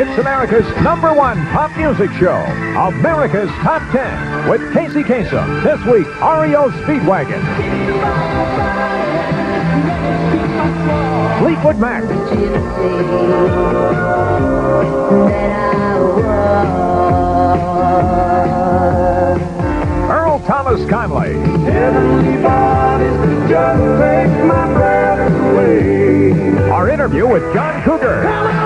It's America's number one pop music show, America's Top 10, with Casey Kasem. This week, REO Speedwagon. Fleetwood Mac. Earl Thomas Conley. Our interview with John Cougar.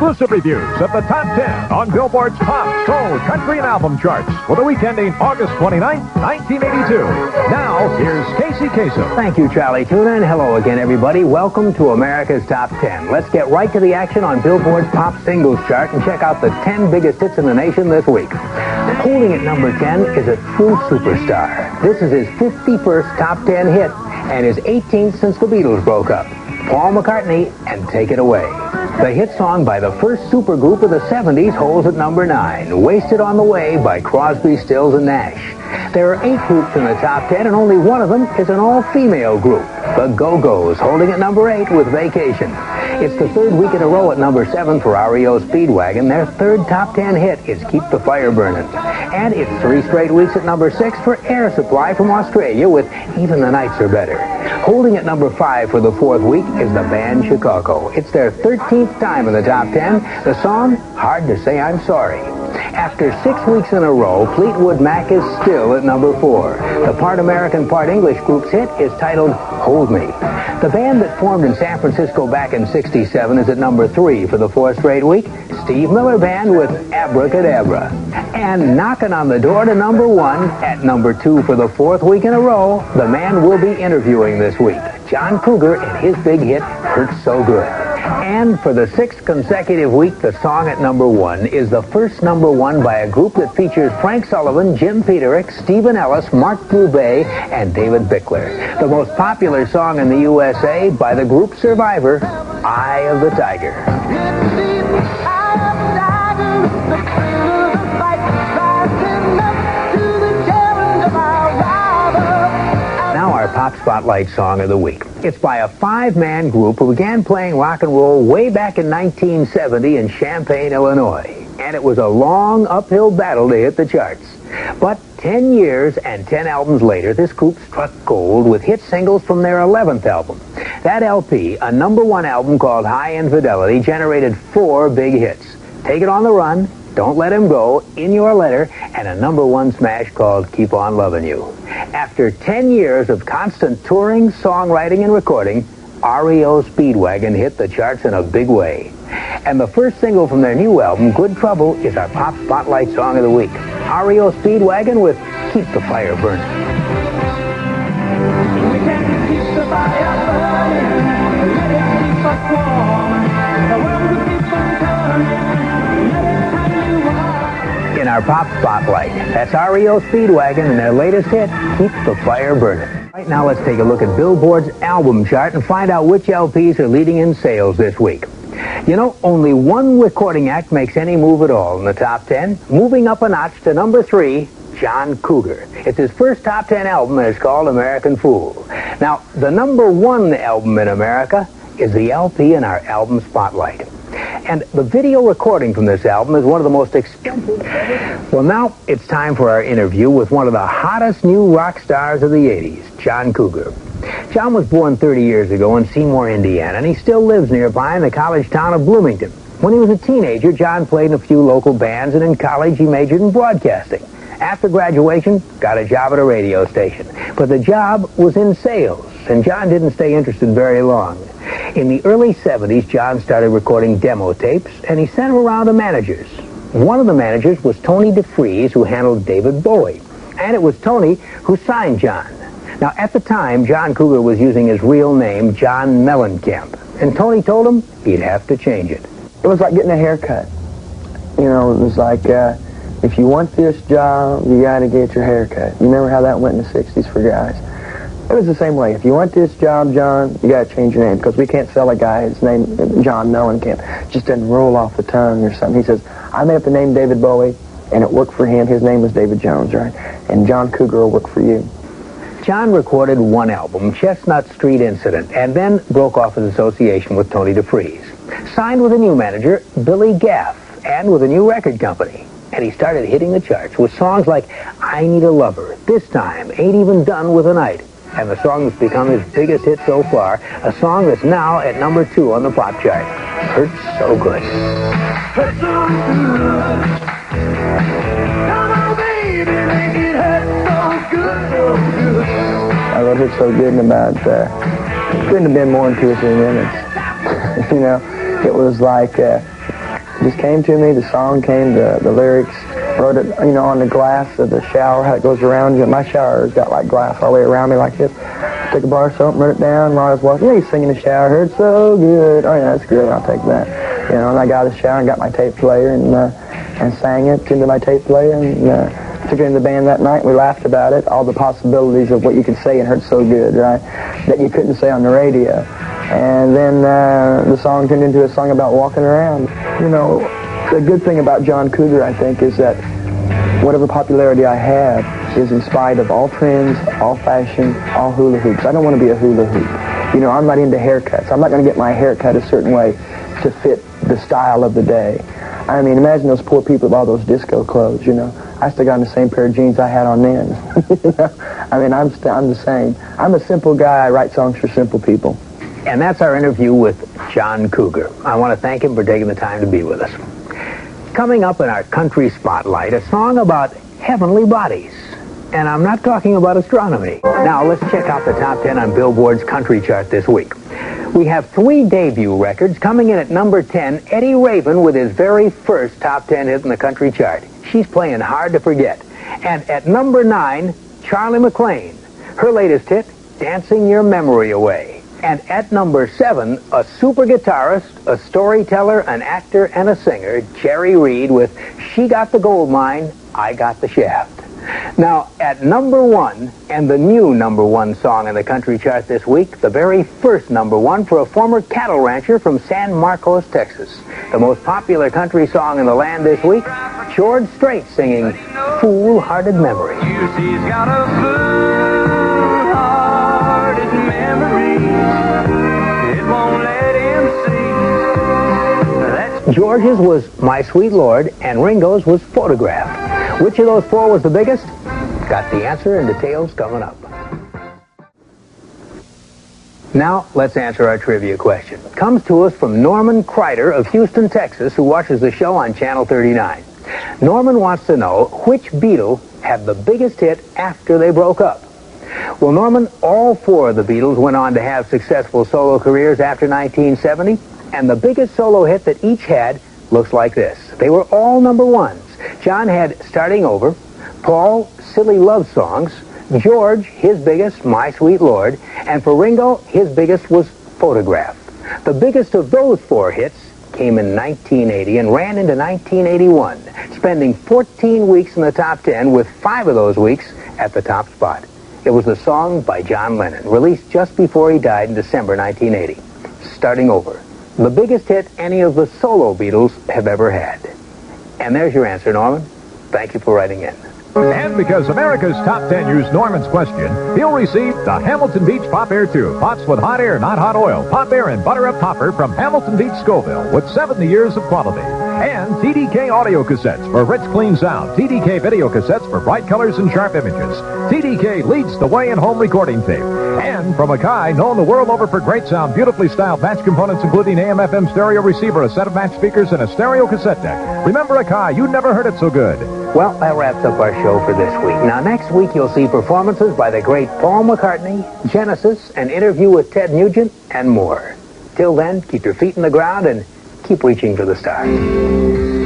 Exclusive reviews of the top 10 on Billboard's pop, soul, country, and album charts for the week ending August 29, 1982. Now, here's Casey Kasem. Thank you, Charlie Tuna, and hello again, everybody. Welcome to America's Top 10. Let's get right to the action on Billboard's Pop Singles chart and check out the 10 biggest hits in the nation this week. Holding at number 10 is a true superstar. This is his 51st Top 10 hit and his 18th since the Beatles broke up. Paul McCartney and Take It Away. The hit song by the first supergroup of the 70s holds at number 9, Wasted on the Way by Crosby, Stills, and Nash. There are eight groups in the top 10, and only one of them is an all-female group. The Go-Go's, holding at number 8 with Vacation. It's the third week in a row at number 7 for REO Speedwagon. Their third top 10 hit is Keep the Fire Burning. And it's three straight weeks at number 6 for Air Supply from Australia with Even the Nights Are Better. Holding at number 5 for the fourth week is the band Chicago. It's their 13th time in the top 10. The song, Hard to Say I'm Sorry. After six weeks in a row, Fleetwood Mac is still at number four. The part American, part English group's hit is titled Hold Me. The band that formed in San Francisco back in 67 is at number three for the fourth straight week. Steve Miller Band with Abracadabra. And knocking on the door to number one at number two for the fourth week in a row, the man we'll be interviewing this week. John Cougar and his big hit, Hurts So Good. And for the sixth consecutive week, the song at number one is the first number one by a group that features Frank Sullivan, Jim Peterik, Stephen Ellis, Marc Droubay, and David Bickler. The most popular song in the USA by the group Survivor, Eye of the Tiger. Now our Pop Spotlight Song of the Week. It's by a five-man group who began playing rock and roll way back in 1970 in Champaign, Illinois. And it was a long uphill battle to hit the charts. But 10 years and 10 albums later, this group struck gold with hit singles from their 11th album. That LP, a number one album called Hi Infidelity, generated four big hits. Take It on the Run, Don't Let Him Go, In Your Letter, and a number one smash called Keep On Loving You. After 10 years of constant touring, songwriting, and recording, REO Speedwagon hit the charts in a big way. And the first single from their new album, Good Trouble, is our Pop Spotlight Song of the Week. REO Speedwagon with Keep the Fire Burning. We can keep the fire burning, our Pop Spotlight. That's REO Speedwagon and their latest hit, Keep the Fire Burning. Right now, let's take a look at Billboard's album chart and find out which LPs are leading in sales this week. You know, only one recording act makes any move at all in the top 10, moving up a notch to number three, John Cougar. It's his first top 10 album and it's called American Fool. Now, the number one album in America is the LP in our album Spotlight. And the video recording from this album is one of the most expensive. Well, now it's time for our interview with one of the hottest new rock stars of the 80s, John Cougar. John was born 30 years ago in Seymour, Indiana, and he still lives nearby in the college town of Bloomington. When he was a teenager, John played in a few local bands, and in college he majored in broadcasting. After graduation, got a job at a radio station. But the job was in sales, and John didn't stay interested very long. In the early 70s, John started recording demo tapes, and he sent them around to managers. One of the managers was Tony DeFries, who handled David Bowie. And it was Tony who signed John. Now, at the time, John Cougar was using his real name, John Mellencamp. And Tony told him he'd have to change it. it was like getting a haircut. You know, it was like, uh, if you want this job, you got to get your hair cut. You remember how that went in the 60s for guys? It was the same way. If you want this job, John, you got to change your name because we can't sell a guy his name, John Mellencamp. Just doesn't roll off the tongue or something. He says, I made up the name David Bowie, and it worked for him. His name was David Jones, right? And John Cougar will work for you. John recorded one album, Chestnut Street Incident, and then broke off his association with Tony DeFries. Signed with a new manager, Billy Gaff, and with a new record company. And he started hitting the charts with songs like I Need a Lover, This Time, Ain't Even Done with a Night, and the song that's become his biggest hit so far, a song that's now at number two on the pop chart. Hurts So Good. Hurts so good. Come on, baby, make it hurt so good. I wrote it so good in about, uh, couldn't have been more than two or three minutes. you know, it was like, uh, it just came to me, the song came, the, the lyrics, wrote it, you know, on the glass of the shower, how it goes around you. My shower's got like glass all the way around me like this. Took a bar of soap, wrote it down while I was washing. Yeah, he's singing in the shower, heard so good. Oh yeah, that's good, I'll take that. You know, and I got out the shower and got my tape player and, uh, and sang it into my tape player and, uh, took it in the band that night. We laughed about it, all the possibilities of what you could say and hurt so good, right? That you couldn't say on the radio. And then uh, the song turned into a song about walking around. You know, the good thing about John Cougar, I think, is that whatever popularity I have is in spite of all trends, all fashion, all hula hoops. I don't want to be a hula hoop. You know, I'm not into haircuts. I'm not going to get my hair cut a certain way to fit the style of the day. I mean, imagine those poor people with all those disco clothes, you know. I still got the same pair of jeans I had on then. you know? I mean, I'm, st- I'm the same. I'm a simple guy. I write songs for simple people. And that's our interview with John Cougar. I want to thank him for taking the time to be with us. Coming up in our country spotlight, a song about heavenly bodies. And I'm not talking about astronomy. Now, let's check out the top 10 on Billboard's country chart this week. We have three debut records coming in at number 10, Eddie Raven with his very first top 10 hit in the country chart. She's playing hard to forget. And at number 9, Charly McClain. Her latest hit, Dancing Your Memory Away. And at number 7, a super guitarist, a storyteller, an actor, and a singer, Jerry Reed with She Got the Gold Mine, I Got the Shaft. Now, at number one, and the new number one song in the country chart this week, the very first number one for a former cattle rancher from San Marcos, Texas. The most popular country song in the land this week, George Strait singing Foolhearted Memory. George's was My Sweet Lord, and Ringo's was Photograph. Which of those four was the biggest? Got the answer and details coming up. Now, let's answer our trivia question. Comes to us from Norman Kreider of Houston, Texas, who watches the show on Channel 39. Norman wants to know which Beatle had the biggest hit after they broke up. Well, Norman, all four of the Beatles went on to have successful solo careers after 1970, and the biggest solo hit that each had looks like this. They were all number ones. John had Starting Over, Paul, Silly Love Songs, George, his biggest, My Sweet Lord, and for Ringo, his biggest was Photograph. The biggest of those four hits came in 1980 and ran into 1981, spending 14 weeks in the top 10 with five of those weeks at the top spot. It was the song by John Lennon, released just before he died in December 1980. Starting Over. The biggest hit any of the solo Beatles have ever had. And there's your answer, Norman. Thank you for writing in. And because America's Top 10 used Norman's question, he'll receive the Hamilton Beach Pop Air 2. Pots with hot air, not hot oil. Pop air and butter up popper from Hamilton Beach Scovill with 70 years of quality. And TDK audio cassettes for rich, clean sound. TDK video cassettes for bright colors and sharp images. TDK leads the way in home recording tape. And from Akai, known the world over for great sound, beautifully styled match components including AM-FM stereo receiver, a set of match speakers, and a stereo cassette deck. Remember Akai, you never heard it so good. Well, that wraps up our show for this week. Now, next week you'll see performances by the great Paul McCartney, Genesis, an interview with Ted Nugent, and more. Till then, keep your feet in the ground and keep reaching for the stars.